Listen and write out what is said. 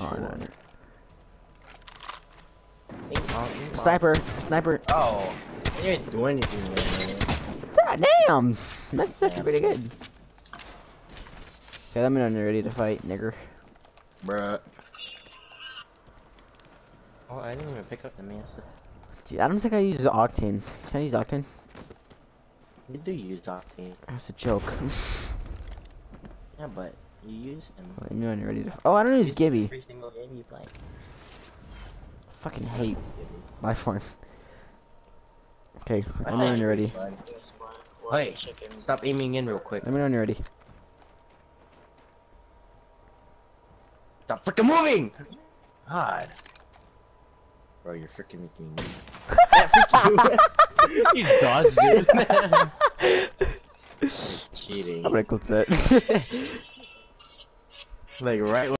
Oh, Sure. no, no. Think on- think on- Sniper, sniper. Oh, you didn't do anything, man. God damn! That's actually pretty good. Okay, let me know when you're ready to fight, nigger. Bruh. Oh, I didn't even pick up the Mastiff. Gee, I don't think I use Octane. Can I use Octane? You do use Octane. That's a joke. Yeah, but you use him. let me know when you're ready to. Oh, I don't use Use Gibby. Every single game you play. Fucking hate Use Gibby. Lifeline. Okay, let me know when you're ready. fun. This one. Wait, chicken. Stop aiming in real quick. Let me know when you're ready. Stop freaking moving! God. Bro, you're freaking making me. yeah, you. you dodged it. Cheating. I'm gonna clip that. Like right